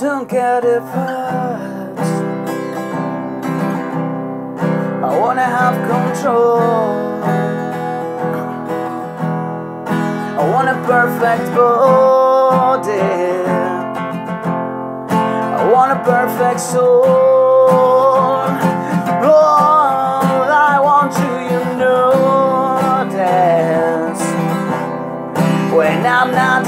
don't get it first. I wanna have control. I want a perfect body. I want a perfect soul. Oh, I want to, you know, dance when I'm not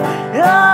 Oh.